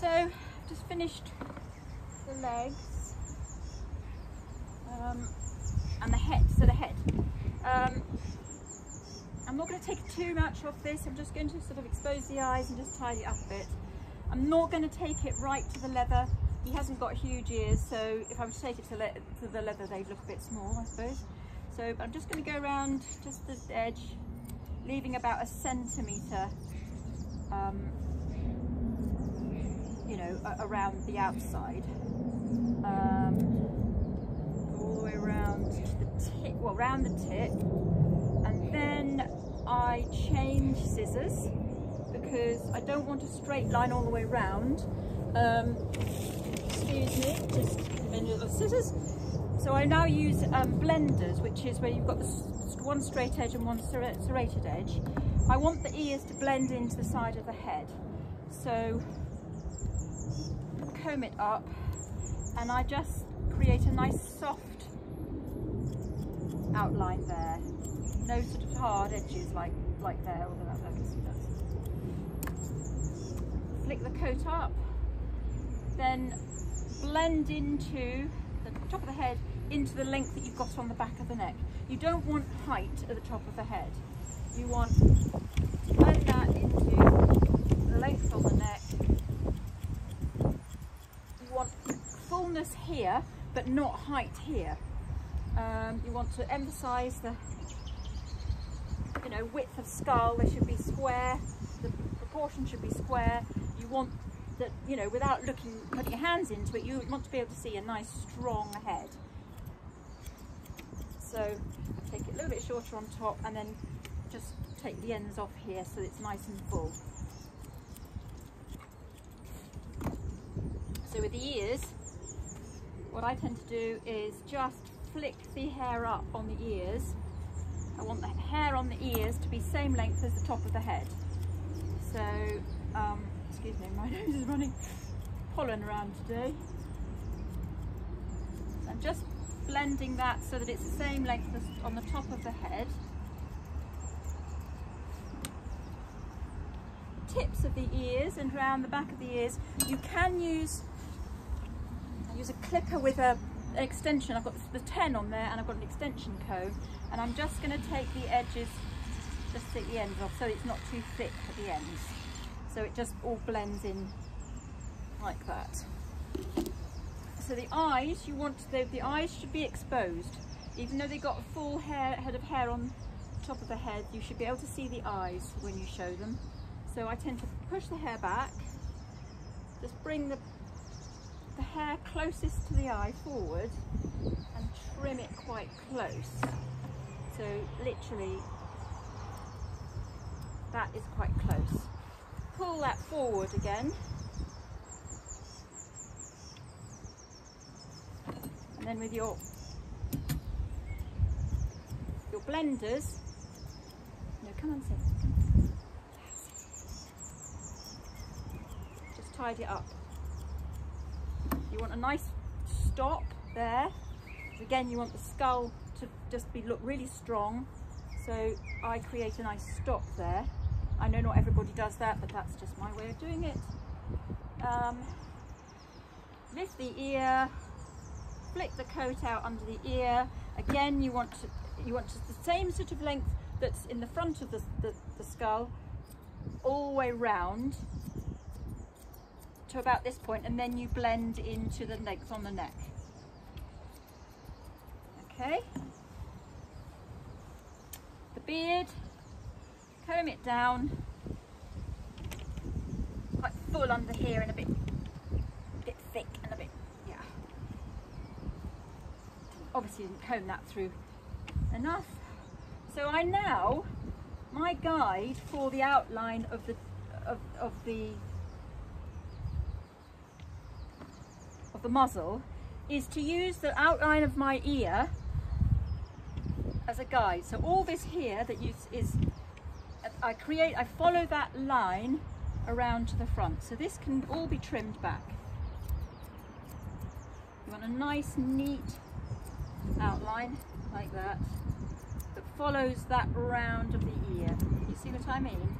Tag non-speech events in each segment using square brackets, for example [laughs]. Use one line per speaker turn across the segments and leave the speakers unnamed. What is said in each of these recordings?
So just finished the legs um, and the head, so the head. Um, I'm not going to take too much off this, I'm just going to sort of expose the eyes and just tidy up a bit. I'm not going to take it right to the leather. He hasn't got huge ears, so if I were to take it to, le to the leather, they'd look a bit small, I suppose. So I'm just going to go around just the edge, leaving about a centimetre, um, you know, around the outside. Um, all the way around the tip, well, around the tip, and then I change scissors because I don't want a straight line all the way around. Um, excuse me, just a scissors. So I now use um, blenders, which is where you've got the one straight edge and one serrated edge. I want the ears to blend into the side of the head. So comb it up and I just create a nice soft outline there. No sort of hard edges like, like there, although that, see that. Flick the coat up, then blend into the top of the head into the length that you've got on the back of the neck. You don't want height at the top of the head. You want to blend that into the length on the neck. You want fullness here, but not height here. Um, you want to emphasize the you know width of skull. They should be square. The proportion should be square. You want that you know without looking putting your hands into it you want to be able to see a nice strong head. So take it a little bit shorter on top and then just take the ends off here so it's nice and full. So with the ears what I tend to do is just flick the hair up on the ears. I want the hair on the ears to be same length as the top of the head. So, um, excuse me, [laughs] my nose is running pollen around today. So I'm just blending that so that it's the same length as on the top of the head. Tips of the ears and around the back of the ears, you can use use a clipper with a an extension, I've got the 10 on there and I've got an extension comb and I'm just going to take the edges, just take the ends off so it's not too thick at the ends. So it just all blends in like that. So the eyes, you want the, the eyes should be exposed. Even though they've got a full hair, head of hair on top of the head, you should be able to see the eyes when you show them. So I tend to push the hair back, just bring the the hair closest to the eye forward and trim it quite close. So literally that is quite close. Pull that forward again. And then with your your blenders, no, come on, sit. Just tidy it up. You want a nice stop there. Again, you want the skull to just be look really strong. So I create a nice stop there. I know not everybody does that, but that's just my way of doing it. Um, lift the ear, flick the coat out under the ear. Again, you want to, you want to, the same sort of length that's in the front of the, the, the skull all the way round to about this point and then you blend into the legs on the neck. Okay. The beard, comb it down, quite full under here and a bit, a bit thick and a bit, yeah. Obviously didn't comb that through enough. So I now, my guide for the outline of the of, of the of the muzzle is to use the outline of my ear as a guide. So all this here that you, is, I create, I follow that line around to the front. So this can all be trimmed back. You want a nice, neat outline like that that follows that round of the ear. You see what I mean?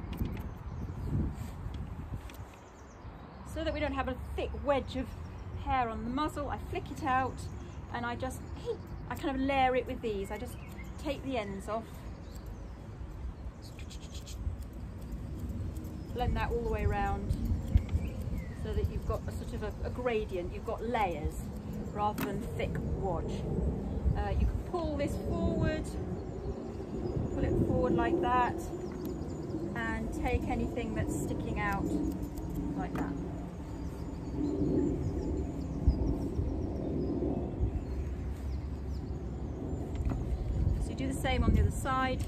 so that we don't have a thick wedge of hair on the muzzle, I flick it out and I just, I kind of layer it with these. I just take the ends off. Blend that all the way around so that you've got a sort of a, a gradient, you've got layers rather than thick wadge. Uh, you can pull this forward, pull it forward like that and take anything that's sticking out like that. So you do the same on the other side.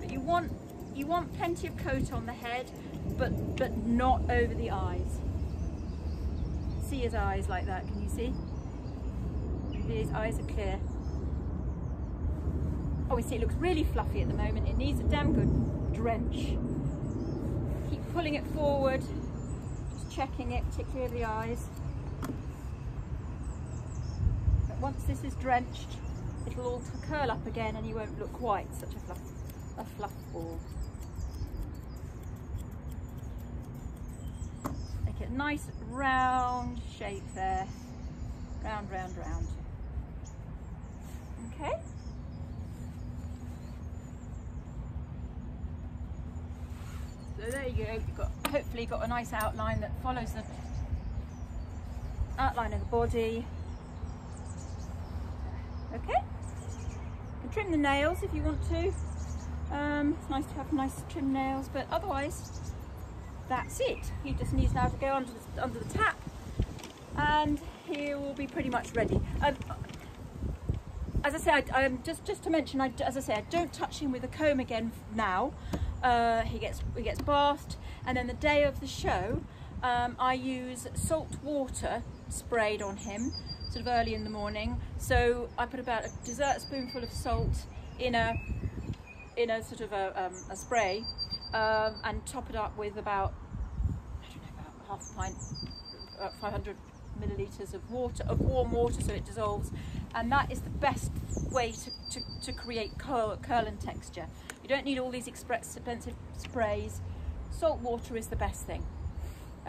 But you want you want plenty of coat on the head, but but not over the eyes. See his eyes like that, can you see? His eyes are clear. Oh, we see it looks really fluffy at the moment. It needs a damn good drench. Keep pulling it forward, just checking it, particularly the eyes. But once this is drenched, it'll all curl up again and you won't look quite such a fluff, a fluff ball. Make it a nice round shape there. Round, round, round. Okay. So there you go, you've got hopefully got a nice outline that follows the outline of the body. Okay, trim the nails if you want to. Um, it's nice to have nice trim nails, but otherwise that's it. He just needs now to go under the, under the tap and he will be pretty much ready. Um, as I say, I, um, just just to mention, I, as I say, I don't touch him with a comb again now. Uh, he gets he gets bathed, and then the day of the show, um, I use salt water sprayed on him, sort of early in the morning. So I put about a dessert spoonful of salt in a in a sort of a, um, a spray, um, and top it up with about I don't know about half a pint, about 500 milliliters of water of warm water, so it dissolves, and that is the best way to, to, to create curl, curl and texture. You don't need all these expensive sprays. Salt water is the best thing.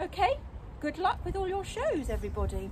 Okay, good luck with all your shows, everybody.